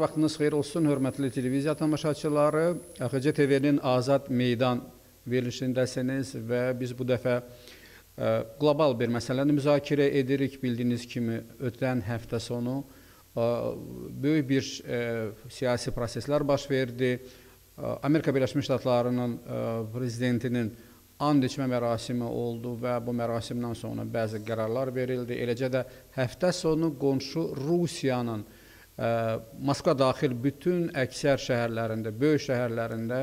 Hər vaxtınız xeyir olsun, hörmətli televiziya tamaşaçıları. AXC TV-nin Azad Meydan verilişindəsiniz və biz bu dəfə ə, qlobal bir məsələni müzakirə edirik. Bildiyiniz kimi ötən həftə sonu ə, böyük bir ə, siyasi proseslər baş verdi. Ə, Amerika Birləşmiş Ştatlarının ə, prezidentinin and içmə mərasimi oldu və bu mərasimdən sonra bəzi qərarlar verildi. Eləcə də həftə sonu qonşu Rusiyanın Moskva daxil bütün əksər şəhərlərində, böyük şəhərlərində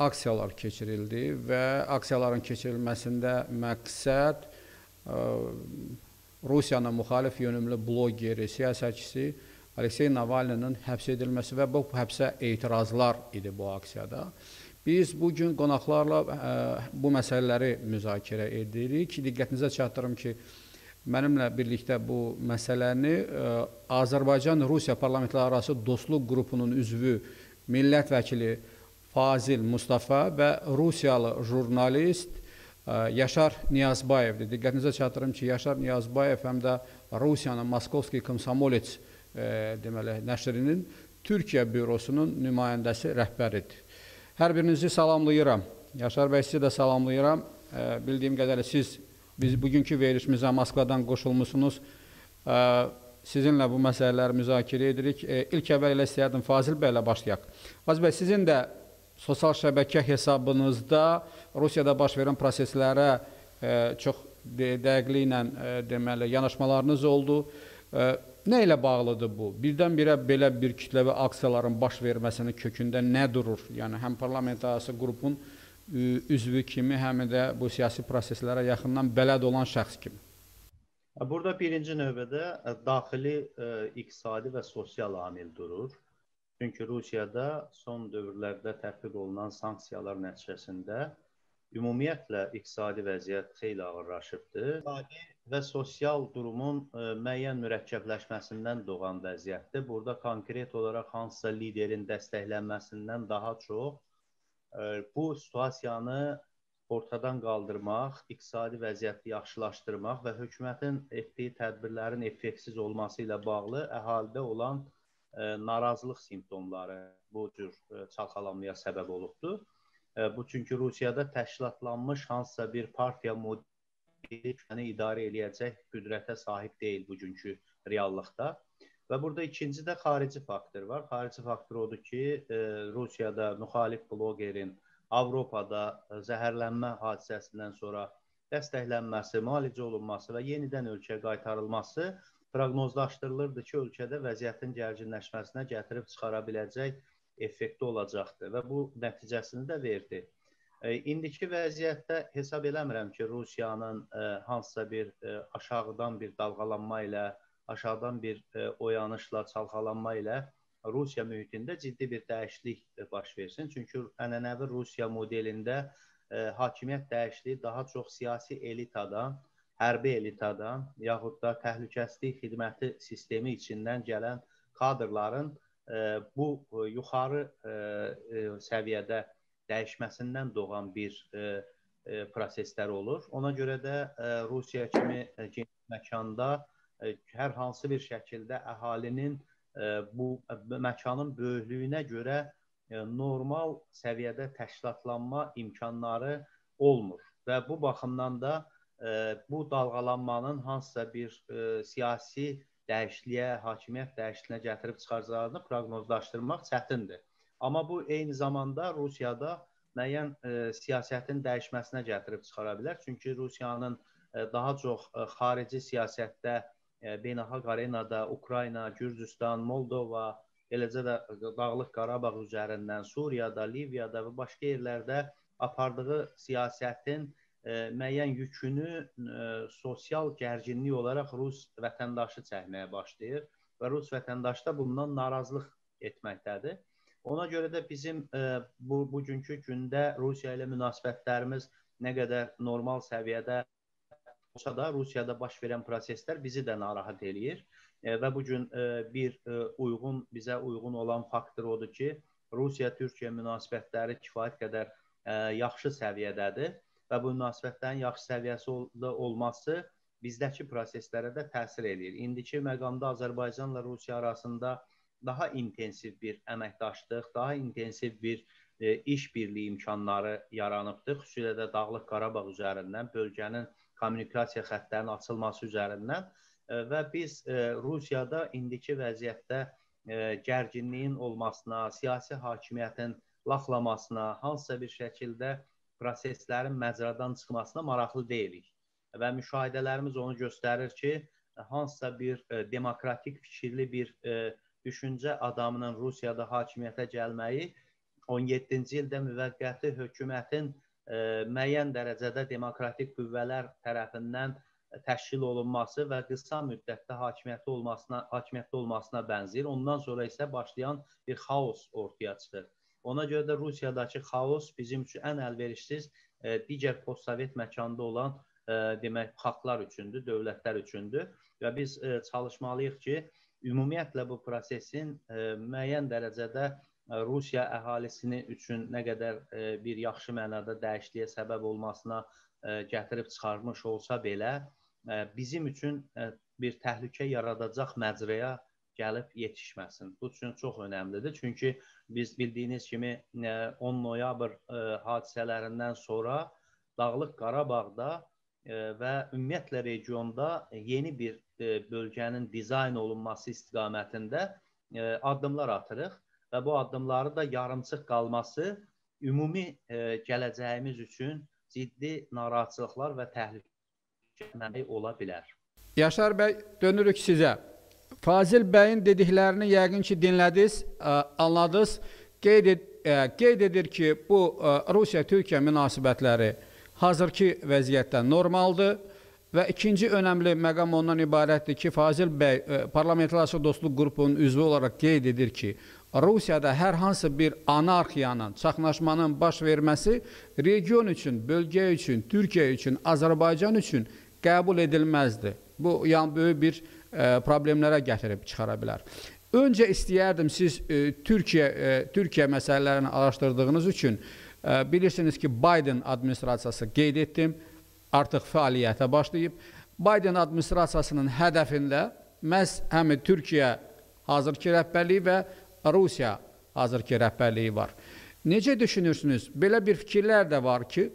aksiyalar keçirildi və aksiyaların keçirilməsində məqsəd Rusiyanın müxalif yönümlü bloqeri, siyasətçisi Aleksey Navalninin həbs edilməsi və bu həbsə etirazlar idi bu aksiyada. Biz bu gün qonaqlarla ə, bu məsələləri müzakirə edirik. Diqqətinizə çatdırım ki, mənimlə birlikdə bu məsələni ə, Azərbaycan-Rusiya parlamentlərarası dostluq qrupunun üzvü millət vəkili Fazil Mustafa və Rusiyalı jurnalist ə, Yaşar Niyazbayevdir. Diqqətinizə çatdırım ki, Yaşar Niyazbayev həm də Rusiyanın Moskovski Komsomolets ə, deməli nəşrinin Türkiyə bürosunun nümayəndəsi rəhbəridir. Hər birinizi salamlayıram. Yaşar bəy sizi də salamlayıram. Bildiyim qədərilə siz Biz bugünkü verilişimizə Moskvadan qoşulmusunuz. Sizinlə bu məsələləri müzakirə edirik. İlk əvvəl elə istəyərdim Fazil bəylə başlayaq. Fazil bəy, sizin də sosial şəbəkə hesabınızda Rusiyada baş verən proseslərə çox dəqiqliklə deməli yanaşmalarınız oldu. Nə ilə bağlıdır bu? Birdən-birə belə bir kütləvi aksiyaların baş verməsinin kökündə nə durur? Yəni həm parlamentariya qrupun üzvü kimi, həm də bu siyasi proseslərə yaxından bələd olan şəxs kimi? Burada birinci növbədə daxili iqtisadi və sosial amil durur. Çünki Rusiyada son dövrlərdə tətbiq olunan sanksiyalar nəticəsində ümumiyyətlə iqtisadi vəziyyət xeyli ağırlaşıbdır. İqtisadi və sosial durumun müəyyən mürəkkəbləşməsindən doğan vəziyyətdir. Burada konkret olaraq hansısa liderin dəstəklənməsindən daha çox bu situasiyanı ortadan qaldırmaq, iqtisadi vəziyyəti yaxşılaşdırmaq və hökumətin etdiyi tədbirlərin effektsiz olması ilə bağlı əhalidə olan ə, narazılıq simptomları bu cür ə, çalxalanmaya səbəb olubdur. Ə, bu çünki Rusiyada təşkilatlanmış hansısa bir partiya modeli idarə eləyəcək qüdrətə sahib deyil bugünkü reallıqda. Və burada ikinci də xarici faktor var. Xarici faktor odur ki, e, Rusiyada müxalif bloqerin Avropada e, zəhərlənmə hadisəsindən sonra dəstəklənməsi, müalicə olunması və yenidən ölkəyə qaytarılması proqnozlaşdırılırdı ki, ölkədə vəziyyətin gərginləşməsinə gətirib çıxara biləcək effekti olacaqdır və bu nəticəsini də verdi. E, indiki vəziyyətdə hesab eləmirəm ki, Rusiyanın e, hansısa bir e, aşağıdan bir dalğalanma ilə aşağıdan bir e, oyanışla, çalxalanma ilə Rusiya mühitində ciddi bir dəyişiklik e, baş versin. Çünki ənənəvi Rusiya modelində e, hakimiyyət dəyişikliyi daha çox siyasi elitadan, hərbi elitadan, yaxud da təhlükəsizlik xidməti sistemi içindən gələn kadrların e, bu e, yuxarı e, e, səviyyədə dəyişməsindən doğan bir e, e, proseslər olur. Ona görə də e, Rusiya kimi e, geniş məkanda hər hansı bir şəkildə əhalinin bu məkanın böyüklüyünə görə normal səviyyədə təşkilatlanma imkanları olmur və bu baxımdan da bu dalğalanmanın hansısa bir siyasi dəyişikliyə, hakimiyyət dəyişikliyinə gətirib çıxaracağını proqnozlaşdırmaq çətindir. Amma bu eyni zamanda Rusiyada müəyyən siyasətin dəyişməsinə gətirib çıxara bilər. Çünki Rusiyanın daha çox xarici siyasətdə beynəlxalq arenada Ukrayna, Gürcüstan, Moldova, eləcə də Dağlıq Qarabağ üzərindən Suriyada, Liviyada və başqa yerlərdə apardığı siyasətin ə, müəyyən yükünü ə, sosial gərginlik olaraq Rus vətəndaşı çəkməyə başlayır və Rus vətəndaşı da bundan narazılıq etməkdədir. Ona görə də bizim ə, bu bugünkü gündə Rusiya ilə münasibətlərimiz nə qədər normal səviyyədə olsa da Rusiyada baş verən proseslər bizi də narahat eləyir e, və bu gün e, bir e, uyğun bizə uyğun olan faktor odur ki, Rusiya-Türkiyə münasibətləri kifayət qədər yaxşı səviyyədədir və bu münasibətlərin yaxşı səviyyəsi olması bizdəki proseslərə də təsir eləyir. İndiki məqamda Azərbaycanla Rusiya arasında daha intensiv bir əməkdaşlıq, daha intensiv bir e, iş birliyi imkanları yaranıbdır. Xüsusilə də Dağlıq Qarabağ üzərindən bölgənin kommunikasiya xəttlərinin açılması üzərindən e, və biz e, Rusiyada indiki vəziyyətdə e, gərginliyin olmasına, siyasi hakimiyyətin laxlamasına, hansısa bir şəkildə proseslərin məcradan çıxmasına maraqlı deyilik. Və müşahidələrimiz onu göstərir ki, hansısa bir demokratik fikirli bir düşüncə adamının Rusiyada hakimiyyətə gəlməyi 17-ci ildə müvəqqəti hökumətin müəyyən dərəcədə demokratik qüvvələr tərəfindən təşkil olunması və qısa müddətdə hakimiyyətdə olmasına hakimiyyətdə olmasına bənzəyir. Ondan sonra isə başlayan bir xaos ortaya çıxır. Ona görə də Rusiyadakı xaos bizim üçün ən əlverişsiz e, digər postsovet məkanda olan e, demək xalqlar üçündür, dövlətlər üçündür və biz e, çalışmalıyıq ki, ümumiyyətlə bu prosesin e, müəyyən dərəcədə Rusiya əhalisini üçün nə qədər e, bir yaxşı mənada dəyişikliyə səbəb olmasına e, gətirib çıxarmış olsa belə, e, bizim üçün e, bir təhlükə yaradacaq məcraya gəlib yetişməsin. Bu üçün çox önəmlidir. Çünki biz bildiyiniz kimi 10 noyabr hadisələrindən sonra Dağlıq Qarabağda və ümumiyyətlə regionda yeni bir bölgənin dizayn olunması istiqamətində addımlar atırıq və bu addımları da yarımçıq qalması ümumi gələcəyimiz üçün ciddi narahatçılıqlar və təhlükə ola bilər. Yaşar bəy, dönürük sizə. Fazil bəyin dediklərini yəqin ki dinlədiniz, anladınız. Qeyd, ed qeyd edir ki, bu Rusiya-Türkiyə münasibətləri hazırki vəziyyətdə normaldır və ikinci önəmli məqam ondan ibarətdir ki, Fazil bəy e, Parlamentarlaşıq Dostluq qrupunun üzvü olaraq qeyd edir ki, Rusiyada hər hansı bir anarxiyanın, çaxnaşmanın baş verməsi region üçün, bölgə üçün, Türkiyə üçün, Azərbaycan üçün qəbul edilməzdir. Bu yəni böyük bir e, problemlərə gətirib çıxara bilər. Öncə istəyərdim siz e, Türkiyə e, Türkiyə məsələlərini araşdırdığınız üçün Bilirsiniz ki, Biden administrasiyası qeyd etdim, artıq fəaliyyətə başlayıb. Biden administrasiyasının hədəfində məhz həmin Türkiyə hazırki rəhbərliyi və Rusiya hazırki rəhbərliyi var. Necə düşünürsünüz? Belə bir fikirlər də var ki,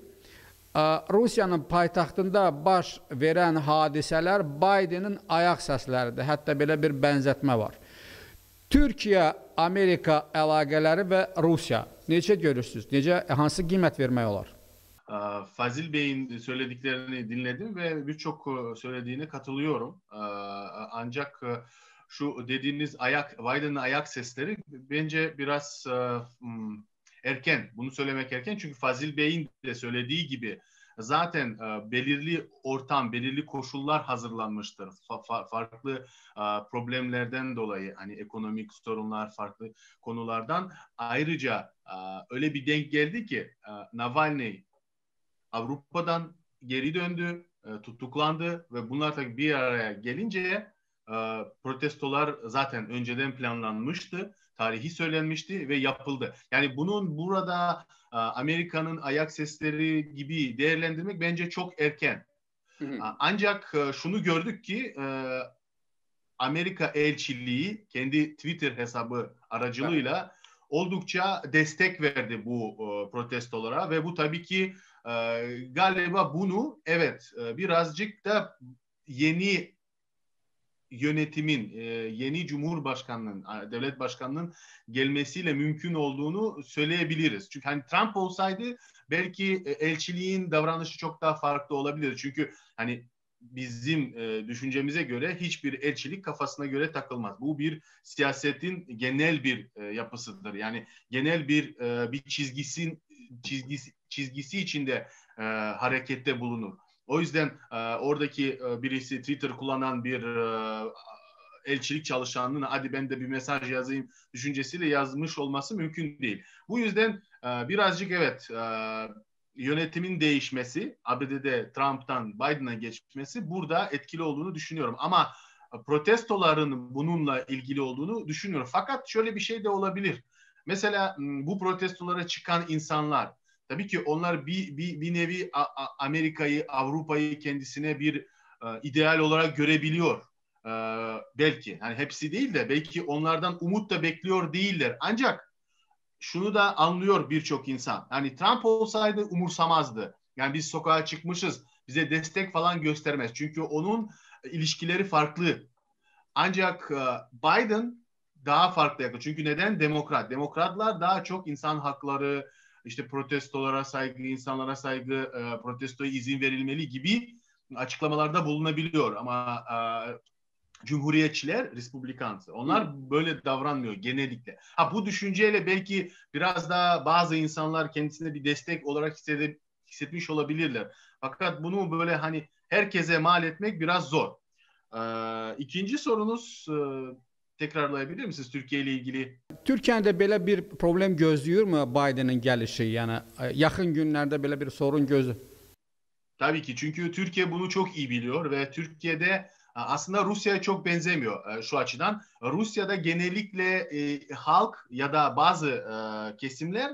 Rusiyanın paytaxtında baş verən hadisələr Bidenin ayaq səsləridir. Hətta belə bir bənzətmə var. Türkiyə-Amerika əlaqələri və Rusiya necə görürsünüz? Necə hansı qiymət vermək olar? Fazil Bey'in söylediklerini dinledim ve birçok söylediğine katılıyorum. Ancak şu dediğiniz ayak, Biden'ın ayak sesleri bence biraz erken. Bunu söylemek erken çünkü Fazil Bey'in de söylediği gibi zaten e, belirli ortam, belirli koşullar hazırlanmıştır. Fa- farklı e, problemlerden dolayı hani ekonomik sorunlar, farklı konulardan ayrıca e, öyle bir denk geldi ki e, Navalny Avrupa'dan geri döndü, e, tutuklandı ve bunlar tabii bir araya gelince e, protestolar zaten önceden planlanmıştı, tarihi söylenmişti ve yapıldı. Yani bunun burada e, Amerika'nın ayak sesleri gibi değerlendirmek bence çok erken. Hı hı. Ancak e, şunu gördük ki Amerika elçiliği kendi Twitter hesabı aracılığıyla evet. oldukça destek verdi bu protestolara ve bu tabii ki galiba bunu evet birazcık da yeni yönetimin, e, yeni Cumhurbaşkanlığının, devlet başkanlığının gelmesiyle mümkün olduğunu söyleyebiliriz. Çünkü hani Trump olsaydı belki e, elçiliğin davranışı çok daha farklı olabilir. Çünkü hani bizim e, düşüncemize göre hiçbir elçilik kafasına göre takılmaz. Bu bir siyasetin genel bir yapısıdır. Yani genel bir bir çizgisin çizgisi çizgisi içinde harekette bulunur. O yüzden e, oradaki e, birisi Twitter kullanan bir e, elçilik çalışanının hadi ben de bir mesaj yazayım düşüncesiyle yazmış olması mümkün değil. Bu yüzden e, birazcık evet e, yönetimin değişmesi, ABD'de Trump'tan Biden'a geçmesi burada etkili olduğunu düşünüyorum. Ama protestoların bununla ilgili olduğunu düşünüyorum. Fakat şöyle bir şey de olabilir. Mesela bu protestolara çıkan insanlar Tabii ki onlar bir, bir, bir nevi Amerika'yı, Avrupa'yı kendisine bir e, ideal olarak görebiliyor. E, belki hani hepsi değil de belki onlardan umut da bekliyor değiller. Ancak şunu da anlıyor birçok insan. Hani Trump olsaydı umursamazdı. Yani biz sokağa çıkmışız. Bize destek falan göstermez. Çünkü onun ilişkileri farklı. Ancak e, Biden daha farklı yaklaşıyor. Çünkü neden? Demokrat. Demokratlar daha çok insan hakları, işte protestolara saygı, insanlara saygı, e, protestoya izin verilmeli gibi açıklamalarda bulunabiliyor. Ama e, Cumhuriyetçiler, Respublikansı. Onlar böyle davranmıyor genellikle. Ha bu düşünceyle belki biraz daha bazı insanlar kendisine bir destek olarak hissedip, hissetmiş olabilirler. Fakat bunu böyle hani herkese mal etmek biraz zor. Ee, ikinci sorunuz e, tekrarlayabilir misiniz Türkiye ile ilgili? Türkiyədə belə bir problem gözləyir mi Biden'ın gəlişi? Yəni e, yaxın günlərdə belə bir sorun gözü. Tabii ki çünkü Türkiye bunu çok iyi biliyor ve Türkiye'de aslında Rusya'ya çok benzemiyor e, şu açıdan. Rusya'da genellikle e, halk ya da bazı e, kesimler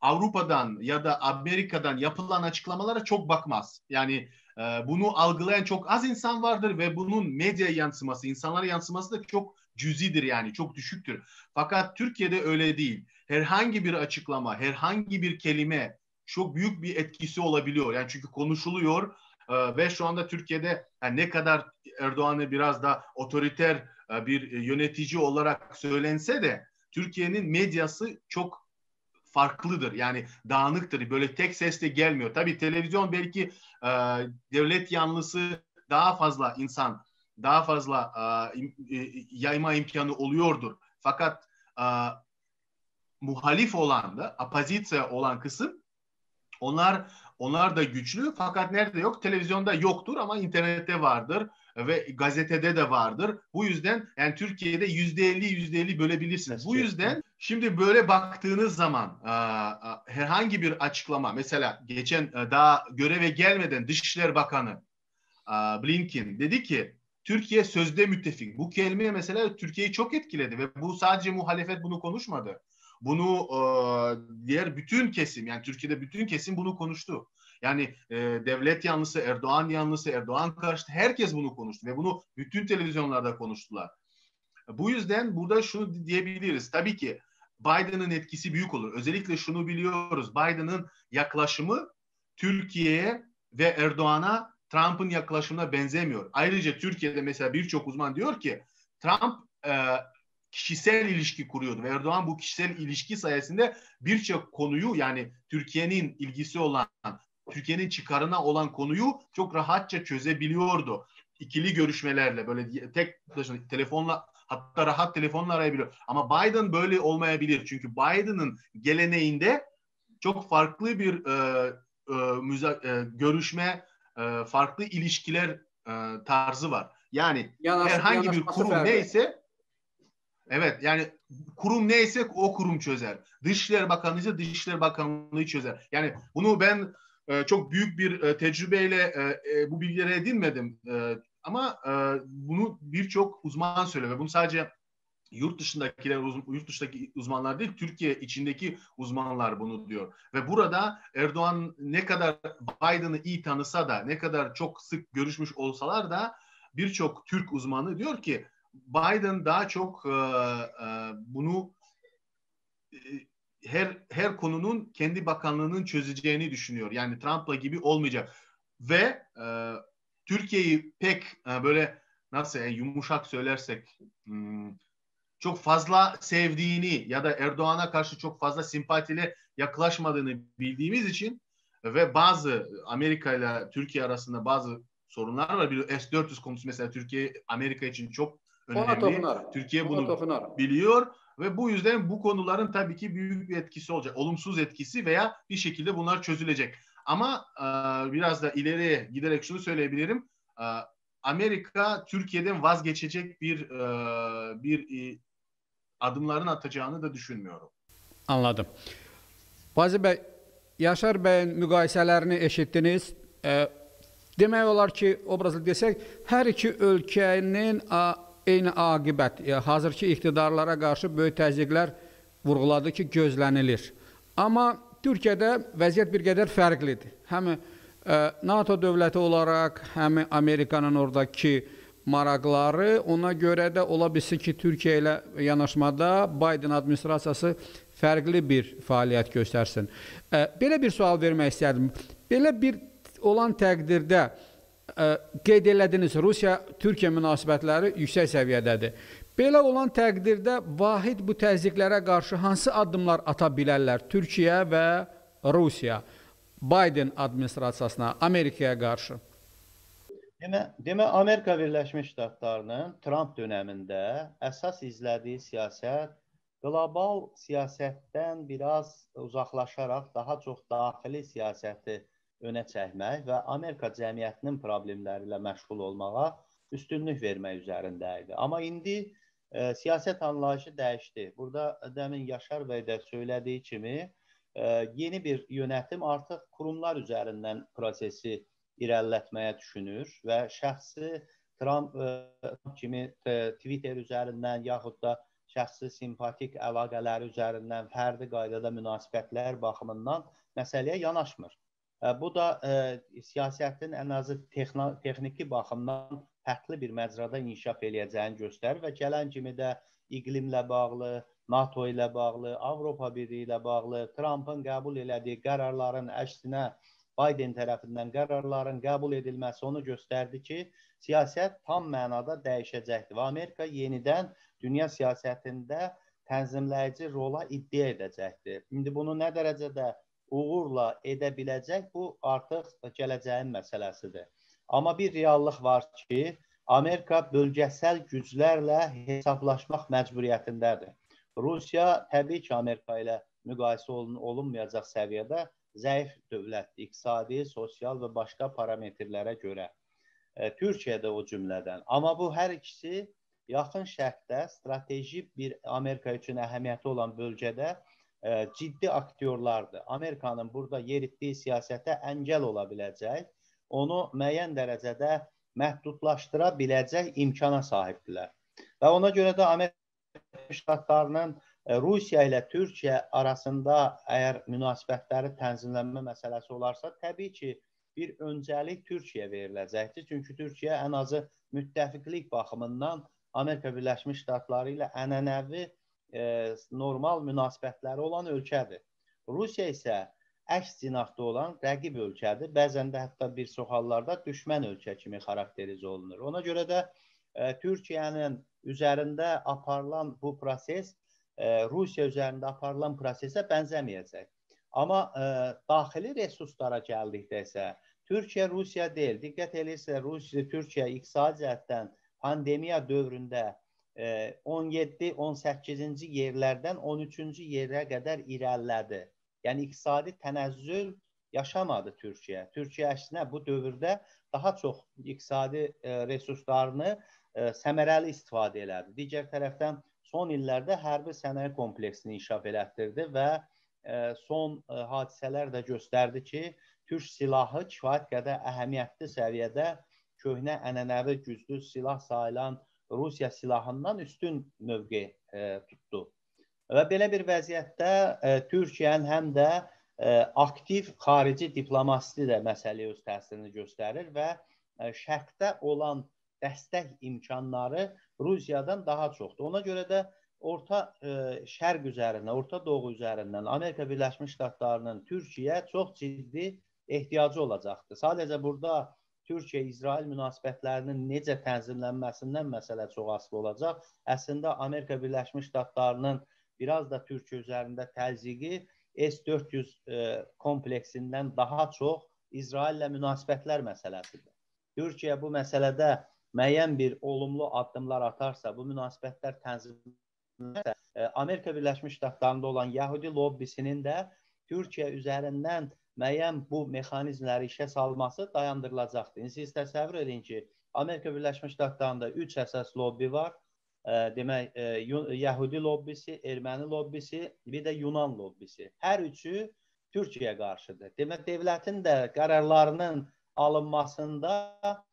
Avrupa'dan ya da Amerika'dan yapılan açıklamalara çok bakmaz. Yani e, bunu algılayan çok az insan vardır ve bunun medya yansıması, insanlara yansıması da çok cüzidir yani çok düşüktür. Fakat Türkiye'de öyle değil. Herhangi bir açıklama, herhangi bir kelime çok büyük bir etkisi olabiliyor. Yani çünkü konuşuluyor e, ve şu anda Türkiye'de yani ne kadar Erdoğan'ı biraz da otoriter e, bir yönetici olarak söylense de Türkiye'nin medyası çok farklıdır. Yani dağınıktır. Böyle tek sesle gelmiyor. Tabii televizyon belki e, devlet yanlısı daha fazla insan, daha fazla e, e, yayma imkanı oluyordur. Fakat e, muhalif olan da, apazitse olan kısım onlar onlar da güçlü fakat nerede yok? Televizyonda yoktur ama internette vardır ve gazetede de vardır. Bu yüzden yani Türkiye'de yüzde elli yüzde elli bölebilirsiniz. Bu yüzden şimdi böyle baktığınız zaman herhangi bir açıklama mesela geçen daha göreve gelmeden Dışişleri Bakanı Blinken dedi ki Türkiye sözde müttefik. Bu kelime mesela Türkiye'yi çok etkiledi ve bu sadece muhalefet bunu konuşmadı. Bunu e, diğer bütün kesim yani Türkiye'de bütün kesim bunu konuştu. Yani e, devlet yanlısı, Erdoğan yanlısı, Erdoğan karşıtı herkes bunu konuştu ve bunu bütün televizyonlarda konuştular. Bu yüzden burada şunu diyebiliriz. Tabii ki Biden'ın etkisi büyük olur. Özellikle şunu biliyoruz. Biden'ın yaklaşımı Türkiye'ye ve Erdoğan'a Trump'ın yaklaşımına benzemiyor. Ayrıca Türkiye'de mesela birçok uzman diyor ki Trump e, kişisel ilişki kuruyordu Erdoğan bu kişisel ilişki sayesinde birçok konuyu yani Türkiye'nin ilgisi olan, Türkiye'nin çıkarına olan konuyu çok rahatça çözebiliyordu. İkili görüşmelerle böyle tek başına telefonla hatta rahat telefonla arayabiliyor. Ama Biden böyle olmayabilir. Çünkü Biden'ın geleneğinde çok farklı bir e, e, müza, e, görüşme, e, farklı ilişkiler e, tarzı var. Yani Yanaş, herhangi bir kurum ferdi. neyse Evet yani kurum neyse o kurum çözer. Dışişleri Bakanlığı ise Dışişleri Bakanlığı çözer. Yani bunu ben e, çok büyük bir e, tecrübeyle e, e, bu bilgileri edinmedim. E, ama e, bunu birçok uzman söylüyor ve bunu sadece yurt dışındakiler, yurt dışındaki uzmanlar değil, Türkiye içindeki uzmanlar bunu diyor. Ve burada Erdoğan ne kadar Biden'ı iyi tanısa da, ne kadar çok sık görüşmüş olsalar da birçok Türk uzmanı diyor ki Biden daha çok e, e, bunu e, her her konunun kendi bakanlığının çözeceğini düşünüyor. Yani Trump'la gibi olmayacak. Ve Türkiye'yi pek böyle nasıl yani yumuşak söylersek hmm, çok fazla sevdiğini ya da Erdoğan'a karşı çok fazla simpatiyle yaklaşmadığını bildiğimiz için ve bazı Amerika ile Türkiye arasında bazı sorunlar var. Bir S-400 konusu mesela Türkiye Amerika için çok önemli. Türkiye bunu biliyor ve bu yüzden bu konuların tabii ki büyük bir etkisi olacak. Olumsuz etkisi veya bir şekilde bunlar çözülecek. Ama e, biraz da ileriye giderek şunu söyleyebilirim. E, Amerika Türkiye'den vazgeçecek bir e, bir e, adımların atacağını da düşünmüyorum. Anladım. Bazı Bey, Yaşar Bey'in müqayisələrini eşitdiniz. E, demək olar ki, obrazlı desək, hər iki ölkənin eyni aqibət, e, hazırki iqtidarlara qarşı böyük təzyiqlər vurğuladı ki, gözlənilir. Amma Türkiyədə vəziyyət bir qədər fərqlidir. Həm e, NATO dövləti olaraq, həm Amerikanın oradakı maraqları, ona görə də ola bilsin ki, Türkiyə ilə yanaşmada Biden administrasiyası fərqli bir fəaliyyət göstərsin. Belə bir sual vermək istərdim. Belə bir olan təqdirdə qeyd elədiniz, Rusiya-Türkiyə münasibətləri yüksək səviyyədədir. Belə olan təqdirdə vahid bu təzyiqlərə qarşı hansı addımlar ata bilərlər Türkiyə və Rusiya Biden administrasiyasına, Amerikaya qarşı? Demə, demə Amerika Birləşmiş Ştatlarının Trump dövründə əsas izlədiyi siyasət qlobal siyasətdən biraz uzaqlaşaraq daha çox daxili siyasəti önə çəkmək və Amerika cəmiyyətinin problemləri ilə məşğul olmağa üstünlük vermək üzərində idi. Amma indi e, siyasət anlayışı dəyişdi. Burada dəmin Yaşar bəy də söylədiyi kimi e, yeni bir yönətim artıq qurumlar üzərindən prosesi irəlilətməyə düşünür və şəxsi Trump e, kimi ə, Twitter üzərindən yaxud da şəxsi simpatik əlaqələri üzərindən fərdi qaydada münasibətlər baxımından məsələyə yanaşmır. Bu da ə, siyasətin ən azı texniki baxımdan fərqli bir məcrada inkişaf eləyəcəyini göstərir və gələn kimi də iqlimlə bağlı, NATO ilə bağlı, Avropa Birliyi ilə bağlı, Trampın qəbul elədiyi qərarların əksinə Biden tərəfindən qərarların qəbul edilməsi onu göstərdi ki, siyasət tam mənada dəyişəcəkdir və Amerika yenidən dünya siyasətində tənzimləyici rola iddia edəcəkdir. İndi bunu nə dərəcədə uğurla edə biləcək, bu artıq gələcəyin məsələsidir. Amma bir reallıq var ki, Amerika bölgəsəl güclərlə hesablaşmaq məcburiyyətindədir. Rusiya təbii ki, Amerika ilə müqayisə olun olunmayacaq səviyyədə zəif dövlətdir, iqtisadi, sosial və başqa parametrlərə görə. E, Türkiyə də o cümlədən. Amma bu hər ikisi yaxın şərqdə strateji bir Amerika üçün əhəmiyyəti olan bölgədə ə, ciddi aktyorlardır. Amerikanın burada yeritdiyi siyasətə əngəl ola biləcək, onu müəyyən dərəcədə məhdudlaşdıra biləcək imkana sahibdirlər. Və ona görə də Amerika Ştatlarının Rusiya ilə Türkiyə arasında əgər münasibətləri tənzimlənmə məsələsi olarsa, təbii ki, bir öncəlik Türkiyəyə veriləcəkdir. Çünki Türkiyə ən azı müttəfiqlik baxımından Amerika Birləşmiş Ştatları ilə ənənəvi e, normal münasibətləri olan ölkədir. Rusiya isə əks cinahda olan rəqib ölkədir. Bəzən də hətta bir çox hallarda düşmən ölkə kimi xarakterizə olunur. Ona görə də e, Türkiyənin üzərində aparılan bu proses e, Rusiya üzərində aparılan prosesə bənzəməyəcək. Amma e, daxili resurslara gəldikdə isə Türkiyə Rusiya deyil. Diqqət edirsə Rusiya Türkiyə iqtisadi cəhətdən pandemiya dövründə 17-18-ci yerlərdən 13-cü yerə qədər irəlilədi. Yəni iqtisadi tənəzzül yaşamadı Türkiyə. Türkiyə əksinə bu dövrdə daha çox iqtisadi e, resurslarını e, səmərəli istifadə elədi. Digər tərəfdən son illərdə hərbi sənaye kompleksini inkişaf elətdirdi və e, son hadisələr də göstərdi ki, Türk silahı kifayət qədər əhəmiyyətli səviyyədə köhnə ənənəvi güclü silah sayılan Rusiya silahından üstün mövqe e, tutdu. Və belə bir vəziyyətdə e, Türkiyənin həm də e, aktiv xarici diplomasiyası da məsələyə öz təsirini göstərir və e, şərqdə olan dəstək imkanları Rusiyadan daha çoxdur. Ona görə də Orta e, Şərq üzərindən, Orta Doğu üzərindən Amerika Birləşmiş Ştatlarının Türkiyəyə çox ciddi ehtiyacı olacaqdır. Sadəcə burada Türkiyə-İsrail münasibətlərinin necə tənzimlənməsindən məsələ çox asılı olacaq. Əslində Amerika Birləşmiş Ştatlarının biraz da Türkiyə üzərində təzyiqi S-400 e, kompleksindən daha çox İsraillə münasibətlər məsələsidir. Türkiyə bu məsələdə müəyyən bir olumlu addımlar atarsa, bu münasibətlər tənzimlənərsə, e, Amerika Birləşmiş Ştatlarında olan Yahudi lobbisinin də Türkiyə üzərindən müəyyən bu mexanizmləri işə salması dayandırılacaqdır. İndi siz təsəvvür edin ki, Amerika Birləşmiş Ştatlarında 3 əsas lobbi var. E, demək, e, Yəhudi lobbisi, Erməni lobbisi, bir də Yunan lobbisi. Hər üçü Türkiyəyə qarşıdır. Demək, dövlətin də qərarlarının alınmasında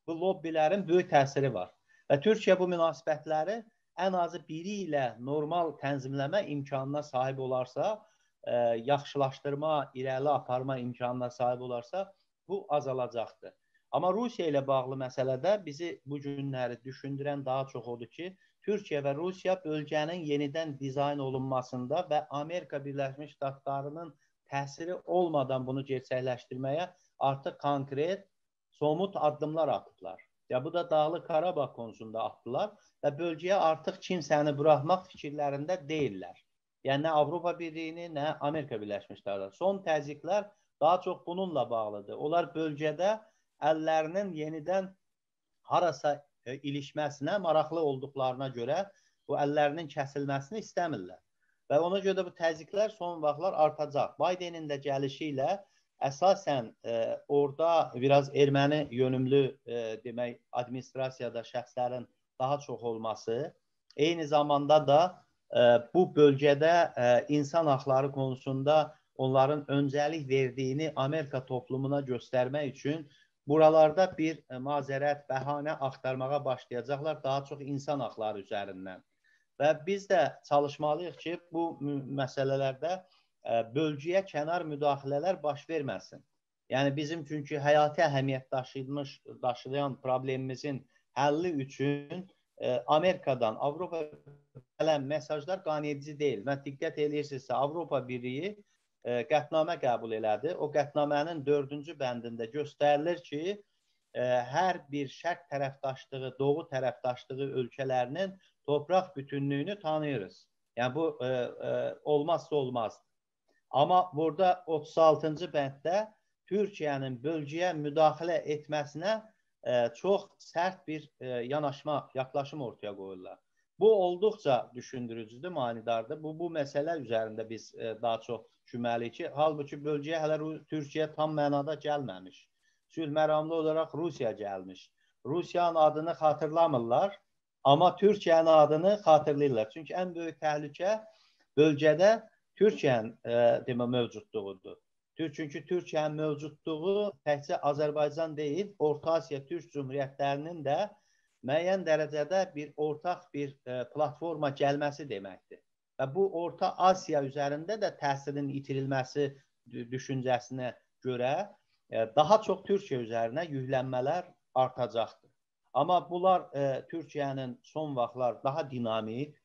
bu lobbilərin böyük təsiri var. Və Türkiyə bu münasibətləri ən azı biri ilə normal tənzimləmə imkanına sahib olarsa, ə, yaxşılaşdırma, irəli aparma imkanına sahib olarsa, bu azalacaqdır. Amma Rusiya ilə bağlı məsələdə bizi bu günləri düşündürən daha çox odur ki, Türkiyə və Rusiya bölgənin yenidən dizayn olunmasında və Amerika Birləşmiş Ştatlarının təsiri olmadan bunu gerçəkləşdirməyə artıq konkret, somut addımlar atıblar. Ya bu da Dağlıq Qarabağ konusunda atdılar və bölgəyə artıq kimsəni buraxmaq fikirlərində deyillər. Yəni nə Avropa Birliyini, nə Amerika Birləşmiş Ştatları. Son təzyiqlər daha çox bununla bağlıdır. Onlar bölgədə əllərinin yenidən harasa e, ilişməsinə maraqlı olduqlarına görə bu əllərinin kəsilməsini istəmirlər. Və ona görə də bu təzyiqlər son vaxtlar artacaq. Baydenin də gəlişi ilə əsasən e, orada biraz erməni yönümlü e, demək administrasiyada şəxslərin daha çox olması, eyni zamanda da bu bölgədə e, insan haqları konusunda onların öncəlik verdiyini Amerika toplumuna göstərmək üçün buralarda bir e, mazərət, bəhanə axtarmağa başlayacaqlar daha çox insan haqları üzərindən. Və biz də çalışmalıyıq ki, bu məsələlərdə bölgəyə kənar müdaxilələr baş verməsin. Yəni bizim çünki həyati əhəmiyyət daşımış daşıyan problemimizin həlli üçün e, Amerikadan, Avropa gələn mesajlar qaniyedici deyil. Mən diqqət eləyirsinizsə, Avropa Birliyi e, qətnamə qəbul elədi. O qətnamənin 4-cü bəndində göstərilir ki, e, hər bir şərq tərəfdaşlığı, doğu tərəfdaşlığı ölkələrinin torpaq bütünlüyünü tanıyırıq. Yəni bu e, e, olmazsa olmazdır. Amma burada 36-cı bənddə Türkiyənin bölgəyə müdaxilə etməsinə çox sərt bir e, yanaşma, yaxlaşım ortaya qoyurlar. Bu olduqca düşündürücüdür, manidardır. Bu bu məsələ üzərində biz e, daha çox düşünməliyik ki, halbuki bölgəyə hələ Türkiyə tam mənada gəlməmiş. Sülh məramlı olaraq Rusiya gəlmiş. Rusiyanın adını xatırlamırlar, amma Türkiyənin adını xatırlayırlar. Çünki ən böyük təhlükə bölgədə Türkiyənin e, demə mövcudluğudur. Çünki Türkiyənin mövcudluğu təkcə Azərbaycan deyil, Orta Asiya Türk Cümhuriyyətlərinin də müəyyən dərəcədə bir ortaq bir e, platforma gəlməsi deməkdir. Və bu Orta Asiya üzərində də təsirin itirilməsi düşüncəsinə görə e, daha çox Türkiyə üzərinə yüklənmələr artacaqdır. Amma bunlar e, Türkiyənin son vaxtlar daha dinamik,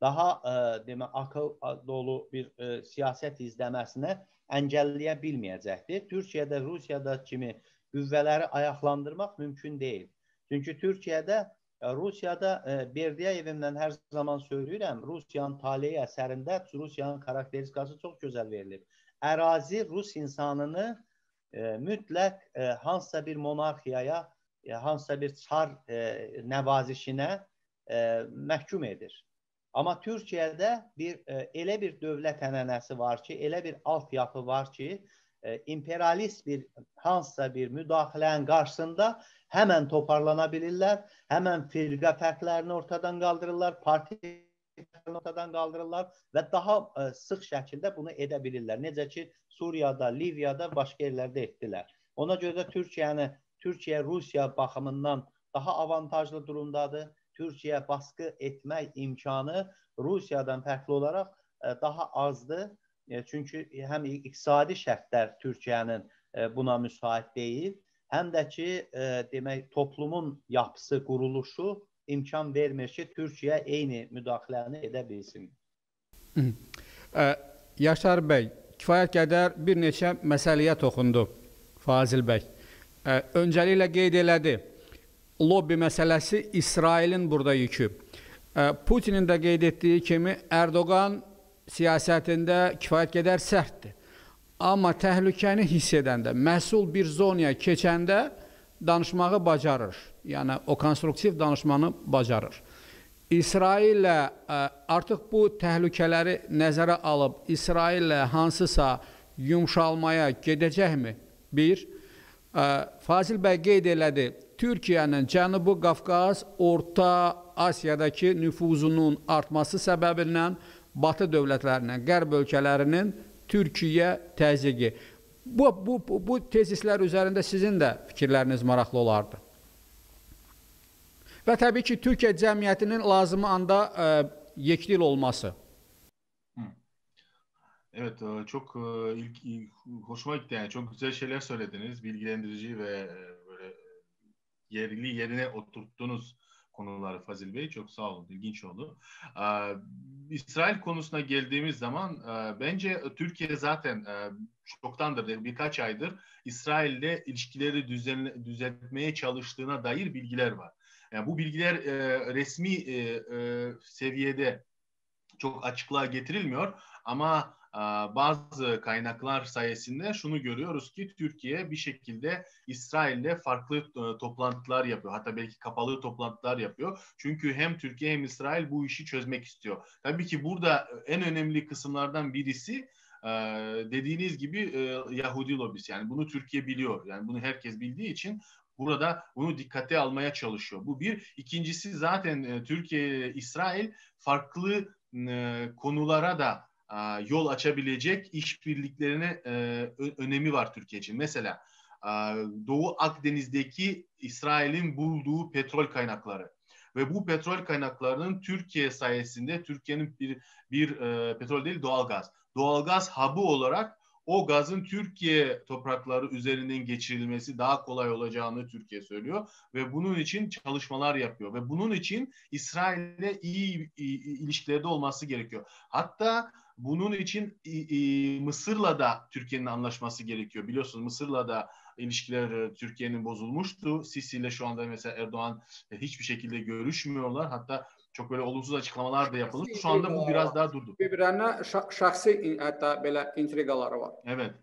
daha ə, e, demə akıl dolu bir ə, e, siyasət izləməsinə əngəlləyə bilməyəcəkdir. Türkiyədə, Rusiyada kimi qüvvələri ayaqlandırmaq mümkün deyil. Çünki Türkiyədə e, Rusiyada Berdiyevin mən hər zaman söyləyirəm, Rusiyanın taleyi əsərində Rusiyanın xarakteristikası çox gözəl verilir. Ərazi Rus insanını e, mütləq e, hansısa bir monarxiyaya, e, hansısa bir çar e, nəvazişinə e, məhkum edir. Amma Türkiyədə bir e, elə bir dövlət ənənəsi var ki, elə bir altyapı var ki, e, imperialist bir hansısa bir müdaxilənin qarşısında həmən toparlana bilirlər, həmən firqə fərqlərini ortadan qaldırırlar, parti ortadan qaldırırlar və daha e, sıx şəkildə bunu edə bilirlər. Necə ki Suriyada, Liviyada, başqa yerlərdə etdilər. Ona görə də Türkiyəni Türkiyə Rusiya baxımından daha avantajlı durumdadır. Türkiyə baskı etmək imkanı Rusiyadan fərqli olaraq e, daha azdır. E, çünki həm iqtisadi şərtlər Türkiyənin e, buna müsait deyil, həm də ki, demək toplumun yapısı, quruluşu imkan vermir ki, Türkiyə eyni müdaxiləni edə bilsin. Yaşar bəy, kifayət qədər bir neçə məsələyə toxundu Fazil bəy. Öncəliklə qeyd elədi lobbi məsələsi İsrailin burada yükü. Putinin də qeyd etdiyi kimi Erdoğan siyasətində kifayət qədər sərtdir. Amma təhlükəni hiss edəndə, məhsul bir zonaya keçəndə danışmağı bacarır. Yəni o konstruktiv danışmanı bacarır. İsraillə artıq bu təhlükələri nəzərə alıb İsraillə hansısa yumşalmaya gedəcəkmi? Bir, Fazil bəy qeyd elədi, Türkiyənin Cənubi Qafqaz, Orta Asiyadakı nüfuzunun artması səbəbindən Batı dövlətlərinin, Qərb ölkələrinin Türkiyə təzyiqi. Bu, bu, bu, bu tezislər üzərində sizin də fikirləriniz maraqlı olardı. Və təbii ki, Türkiyə cəmiyyətinin lazımı anda ə, yekdil olması. Evet, çok ilk, hoşuma gitti yani çok güzel şeyler söylediniz, bilgilendirici ve yerli yerine oturttunuz konuları Fazil Bey. Çok sağ olun. İlginç oldu. Ee, İsrail konusuna geldiğimiz zaman e, bence Türkiye zaten e, çoktandır, birkaç aydır İsrail'le ilişkileri düzenle, düzeltmeye çalıştığına dair bilgiler var. Yani bu bilgiler e, resmi e, e, seviyede çok açıklığa getirilmiyor ama bazı kaynaklar sayesinde şunu görüyoruz ki Türkiye bir şekilde İsrail'le farklı e, toplantılar yapıyor. Hatta belki kapalı toplantılar yapıyor. Çünkü hem Türkiye hem İsrail bu işi çözmek istiyor. Tabii ki burada en önemli kısımlardan birisi e, dediğiniz gibi e, Yahudi lobisi. Yani bunu Türkiye biliyor. Yani bunu herkes bildiği için burada bunu dikkate almaya çalışıyor. Bu bir. İkincisi zaten Türkiye, İsrail farklı konulara da yol açabilecek işbirliklerine e, önemi var Türkiye için. Mesela Doğu Akdeniz'deki İsrail'in bulduğu petrol kaynakları ve bu petrol kaynaklarının Türkiye sayesinde Türkiye'nin bir bir e, petrol değil doğalgaz. Doğalgaz hub'ı olarak o gazın Türkiye toprakları üzerinden geçirilmesi daha kolay olacağını Türkiye söylüyor ve bunun için çalışmalar yapıyor ve bunun için İsrail'le iyi, iyi ilişkilerde olması gerekiyor. Hatta bunun için Mısır'la da Türkiye'nin anlaşması gerekiyor. Biliyorsunuz Mısır'la da ilişkiler e, Türkiye'nin bozulmuştu. Sisi ile şu anda mesela Erdoğan e, hiçbir şekilde görüşmüyorlar. Hatta çok böyle olumsuz açıklamalar da yapılmış. Şu anda bu biraz daha durdu. Bir-birine şahsi hatta belə intrigaları var. Evet.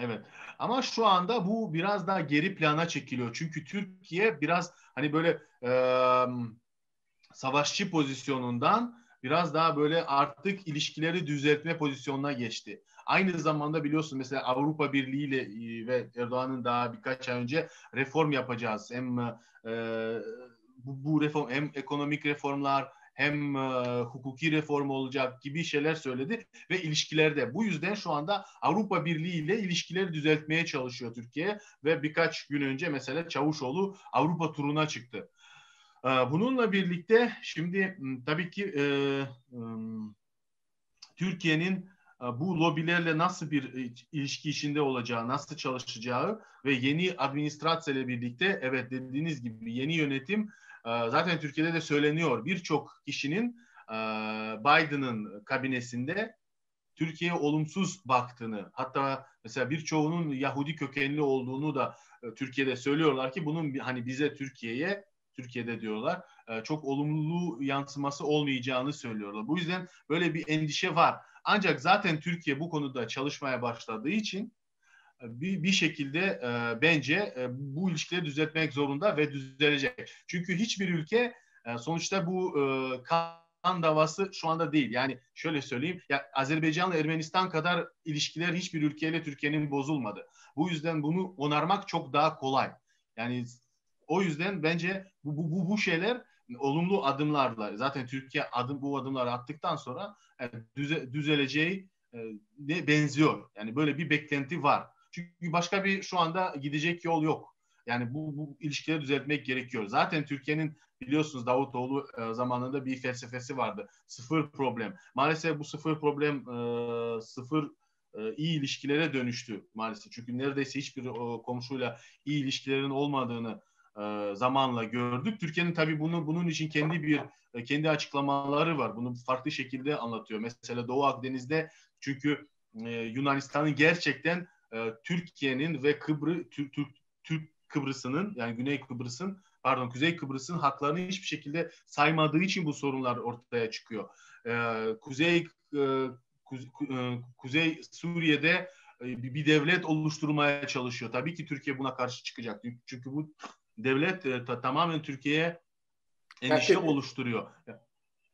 Evet. Ama şu anda bu biraz daha geri plana çekiliyor. Çünkü Türkiye biraz hani böyle e, savaşçı pozisyonundan biraz daha böyle artık ilişkileri düzeltme pozisyonuna geçti. Aynı zamanda biliyorsun mesela Avrupa Birliği ile e, ve Erdoğan'ın daha birkaç ay önce reform yapacağız. Hem e, bu, bu reform hem ekonomik reformlar hem e, hukuki reform olacak gibi şeyler söyledi ve ilişkilerde. Bu yüzden şu anda Avrupa Birliği ile ilişkileri düzeltmeye çalışıyor Türkiye ve birkaç gün önce mesela Çavuşoğlu Avrupa turuna çıktı. Ee, bununla birlikte şimdi tabii ki e, e, Türkiye'nin e, bu lobilerle nasıl bir ilişki içinde olacağı, nasıl çalışacağı ve yeni administrasyon ile birlikte evet dediğiniz gibi yeni yönetim zaten Türkiye'de de söyleniyor. Birçok kişinin Biden'ın kabinesinde Türkiye'ye olumsuz baktığını, hatta mesela birçoğunun Yahudi kökenli olduğunu da Türkiye'de söylüyorlar ki bunun hani bize Türkiye'ye Türkiye'de diyorlar e, çok olumlu yansıması olmayacağını söylüyorlar. Bu yüzden böyle bir endişe var. Ancak zaten Türkiye bu konuda çalışmaya başladığı için e, bir, bir şekilde e, bence e, bu ilişkileri düzeltmek zorunda ve düzelecek. Çünkü hiçbir ülke e, sonuçta bu e, kan davası şu anda değil. Yani şöyle söyleyeyim, ya Azerbaycan'la Ermenistan kadar ilişkiler hiçbir ülkeyle Türkiye'nin bozulmadı. Bu yüzden bunu onarmak çok daha kolay. Yani o yüzden bence bu, bu, bu, bu şeyler olumlu adımlarla zaten Türkiye adım bu adımları attıktan sonra yani e, düze, düzeleceği e, benziyor. Yani böyle bir beklenti var. Çünkü başka bir şu anda gidecek yol yok. Yani bu, bu ilişkileri düzeltmek gerekiyor. Zaten Türkiye'nin biliyorsunuz Davutoğlu e, zamanında bir felsefesi vardı. Sıfır problem. Maalesef bu sıfır problem e, sıfır e, iyi ilişkilere dönüştü maalesef. Çünkü neredeyse hiçbir e, komşuyla iyi ilişkilerin olmadığını e, zamanla gördük. Türkiye'nin tabii bunu bunun için kendi bir e, kendi açıklamaları var. Bunu farklı şekilde anlatıyor. Mesela Doğu Akdeniz'de çünkü e, Yunanistan'ın gerçekten Türkiye'nin ve Kıbrı Türk, Türk, Türk Kıbrıs'ının yani Güney Kıbrıs'ın pardon Kuzey Kıbrıs'ın haklarını hiçbir şekilde saymadığı için bu sorunlar ortaya çıkıyor. Kuzey Kuze, Kuzey Suriye'de bir devlet oluşturmaya çalışıyor. Tabii ki Türkiye buna karşı çıkacak. Çünkü bu devlet e, ta, tamamen Türkiye'ye endişe tehdit. oluşturuyor.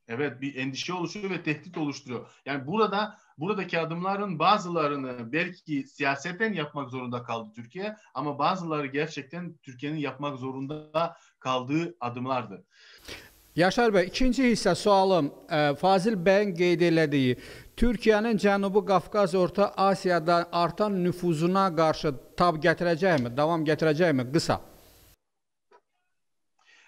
Evet bir endişe oluşturuyor ve tehdit oluşturuyor. Yani burada buradaki adımların bazılarını belki siyaseten yapmak zorunda kaldı Türkiye ama bazıları gerçekten Türkiye'nin yapmak zorunda kaldığı adımlardı. Yaşar bəy, ikinci hissə sualım e, Fazil bəyin qeyd elədiyi Türkiyənin Cənubi Qafqaz, Orta Asiyada artan nüfuzuna qarşı tab gətirəcəkmi, davam gətirəcəkmi? Qısa.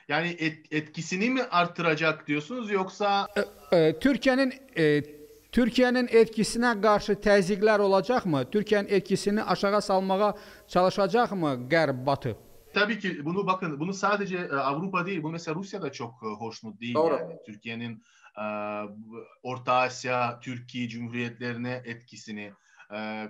Yani et, etkisini mi artıracak diyorsunuz yoksa e, e, Türkiye'nin e, Türkiye'nin etkisine karşı təzyiqlər olacaqmı? Türkiye'nin etkisini aşağı salmağa çalışacaqmı Qərb Batı? tabii ki bunu bakın bunu sadece e, Avrupa değil bu mesela Rusya da çok e, hoşnut değil Doğru. yani Türkiye'nin e, Orta Asya Türkiye Cumhuriyetlerine etkisini e,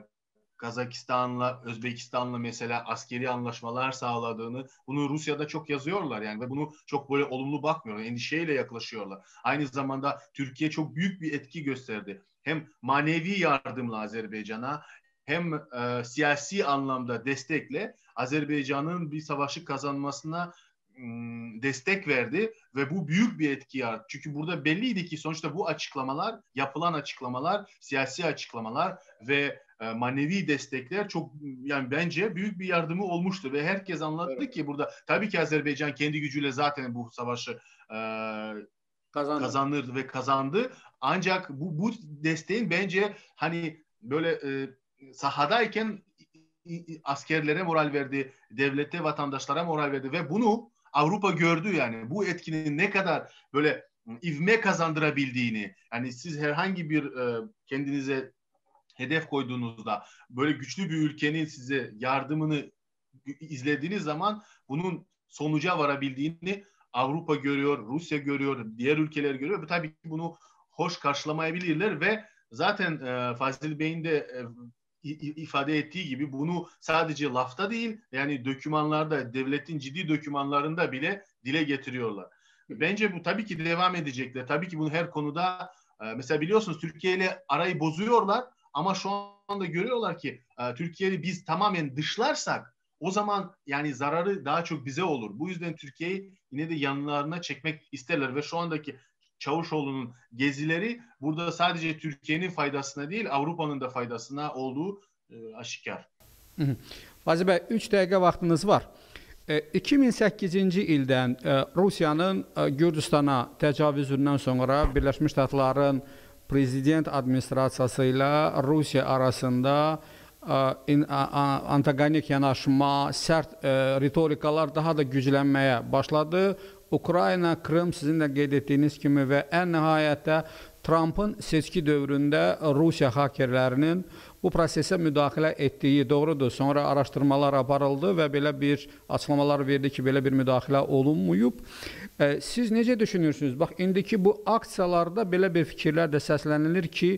Kazakistan'la, Özbekistan'la mesela askeri anlaşmalar sağladığını, bunu Rusya'da çok yazıyorlar yani ve bunu çok böyle olumlu bakmıyorlar, endişeyle yaklaşıyorlar. Aynı zamanda Türkiye çok büyük bir etki gösterdi. Hem manevi yardımla Azerbaycan'a hem e, siyasi anlamda destekle Azerbaycan'ın bir savaşı kazanmasına destek verdi ve bu büyük bir etki yarattı. Çünkü burada belliydi ki sonuçta bu açıklamalar, yapılan açıklamalar, siyasi açıklamalar ve e, manevi destekler çok yani bence büyük bir yardımı olmuştu ve herkes anladı evet. ki burada tabii ki Azerbaycan kendi gücüyle zaten bu savaşı e, kazanır. kazanır ve kazandı. Ancak bu bu desteğin bence hani böyle e, sahadayken askerlere moral verdi, devlete, vatandaşlara moral verdi ve bunu Avrupa gördü yani bu etkinin ne kadar böyle ivme kazandırabildiğini yani siz herhangi bir e, kendinize hedef koyduğunuzda böyle güçlü bir ülkenin size yardımını izlediğiniz zaman bunun sonuca varabildiğini Avrupa görüyor, Rusya görüyor, diğer ülkeler görüyor. Ve tabii ki bunu hoş karşılamayabilirler ve zaten e, Fazıl Bey'in de e, ifade ettiği gibi bunu sadece lafta değil yani dokümanlarda devletin ciddi dokümanlarında bile dile getiriyorlar. Bence bu tabii ki devam edecekler. Tabii ki bunu her konuda e, mesela biliyorsunuz Türkiye ile arayı bozuyorlar ama şu anda görüyorlar ki e, Türkiye'yi biz tamamen dışlarsak o zaman yani zararı daha çok bize olur. Bu yüzden Türkiye'yi yine de yanlarına çekmek isterler ve şu andaki Çavuşoğlu'nun gezileri burada sadece Türkiye'nin faydasına değil Avrupa'nın da faydasına olduğu e, aşikar. Fazıl Bey 3 dəqiqə vaxtınız var. 2008-ci e, ildən e, Rusiyanın Gürcüstana təcavüzündən sonra Birləşmiş Ştatların prezident administrasiyası ilə Rusiya arasında antagonik yanaşma, sərt ritorikalar daha da güclənməyə başladı. Ukrayna, Krım sizin də qeyd etdiyiniz kimi və ən nəhayətdə Trampın seçki dövründə Rusiya hakerlərinin bu prosesə müdaxilə etdiyi doğrudur. Sonra araşdırmalar aparıldı və belə bir açıqlamalar verdi ki, belə bir müdaxilə olunmayıb. E, siz necə düşünürsünüz? Bax, indiki bu aksiyalarda belə bir fikirlər də səslənilir ki,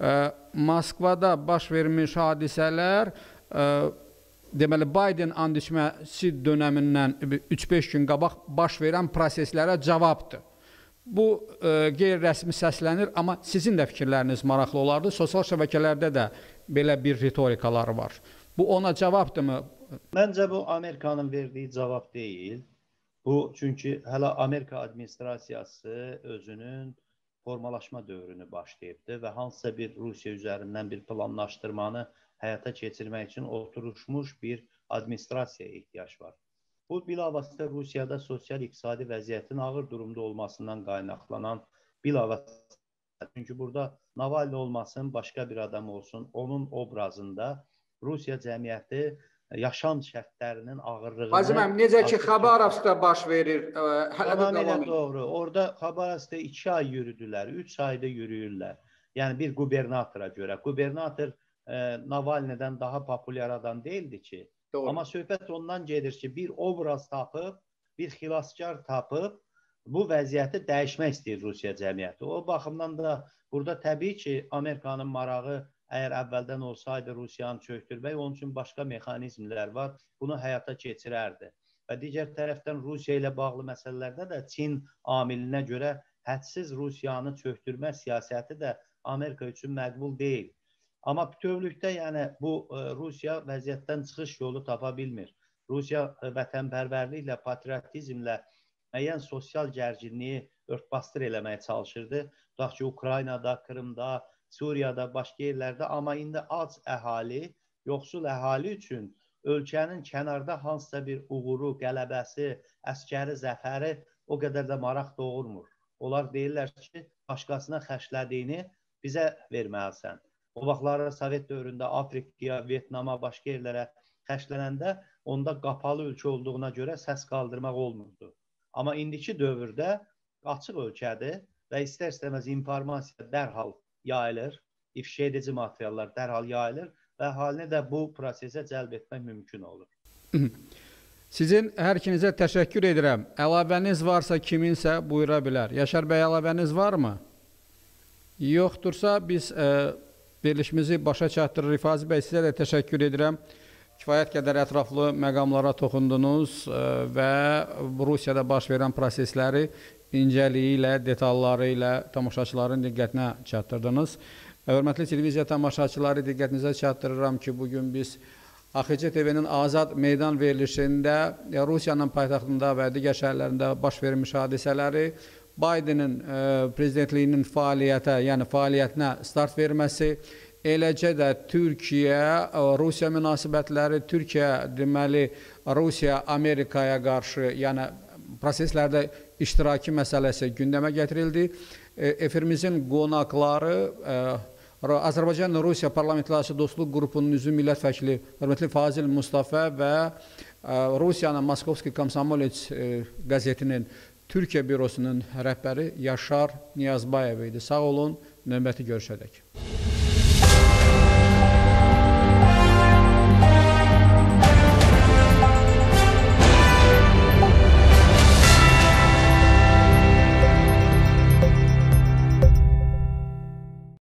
e, Moskvada baş vermiş hadisələr e, deməli Biden and içməsi dönəmindən 3-5 gün qabaq baş verən proseslərə cavabdır. Bu e, qeyri-rəsmi səslənir, amma sizin də fikirləriniz maraqlı olardı. Sosial şəbəkələrdə də belə bir ritorikalar var. Bu ona cavabdırmı? Məncə bu Amerikanın verdiyi cavab deyil. Bu çünki hələ Amerika administrasiyası özünün formalaşma dövrünü başlayıbdı və hansısa bir Rusiya üzərindən bir planlaşdırmanı həyata keçirmək üçün oturuşmuş bir administrasiyaya ehtiyac var. Bu bilavasitə Rusiyada sosial-iqtisadi vəziyyətin ağır durumda olmasından qaynaqlanan bilavasitə çünki burada Navalny olmasın, başqa bir adam olsun, onun obrazında Rusiya cəmiyyəti yaşam şərtlərinin ağırlığını Hacı müəllim necə ki Xabarovskda baş verir, ə, hələ də davam doğru. Orada Xabarovskda 2 ay yürüdülər, 3 ayda yürüyürlər. Yəni bir qubernatora görə. Qubernator e, Navalny'dən daha populyar adam değildi ki. Doğru. Amma söhbət ondan gedir ki, bir obraz tapıb, bir xilaskar tapıb bu vəziyyəti dəyişmək istəyir Rusiya cəmiyyəti. O baxımdan da burada təbii ki, Amerikanın marağı əgər əvvəldən olsaydı Rusiyanı çökdürmək, onun üçün başqa mexanizmlər var. Bunu həyata keçirərdi. Və digər tərəfdən Rusiya ilə bağlı məsələlərdə də Çin amilinə görə hədsiz Rusiyanı çökdürmə siyasəti də Amerika üçün məqbul deyil. Amma bütövlükdə yəni bu e, Rusiya vəziyyətdən çıxış yolu tapa bilmir. Rusiya e, vətənpərvərliklə, patriotizmlə müəyyən sosial gərginliyi örtbasdır eləməyə çalışırdı. Tutaq ki, Ukraynada, Krımda, Suriyada, başqa yerlərdə, amma indi ac əhali, yoxsul əhali üçün ölkənin kənarda hansısa bir uğuru, qələbəsi, əskəri zəfəri o qədər də maraq doğurmur. Onlar deyirlər ki, başqasına xərclədiyini bizə verməlisən. O vaxtlar Sovet dövründə Afrikaya, Vyetnama, başqa yerlərə xərclənəndə onda qapalı ölkə olduğuna görə səs qaldırmaq olmurdu. Amma indiki dövrdə açıq ölkədir və istər-istəməz informasiya dərhal yayılır, ifşa edici materiallar dərhal yayılır və əhalini də bu prosesə cəlb etmək mümkün olur. Sizin hər ikinizə təşəkkür edirəm. Əlavəniz varsa kiminsə buyura bilər. Yaşar bəy əlavəniz varmı? Yoxdursa biz ə, verilişimizi başa çatdırırıq. Fazi bəy sizə də təşəkkür edirəm. Kifayət qədər ətraflı məqamlara toxundunuz ə, və Rusiyada baş verən prosesləri incəliyi ilə, detalları ilə tamaşaçıların diqqətinə çatdırdınız. Hörmətli televiziya tamaşaçıları diqqətinizə çatdırıram ki, bugün biz AXC TV-nin Azad meydan verilişində Rusiyanın paytaxtında və digər şəhərlərində baş vermiş hadisələri, Bidenin e, prezidentliyinin fəaliyyətə, yəni fəaliyyətinə start verməsi, eləcə də Türkiyə-Rusiya münasibətləri, Türkiyə deməli Rusiya Amerikaya qarşı, yəni proseslərdə iştiraki məsələsi gündəmə gətirildi. E, efirimizin qonaqları e, Azərbaycan-Rusiya Parlamentlərarası Dostluq qrupunun üzvü millət vəkili hörmətli Fazil Mustafa və Rusiyanın Moskovski Komsomolets qəzetinin Türkiyə bürosunun rəhbəri Yaşar Niyazbayev idi. Sağ olun, növbəti görüşədək.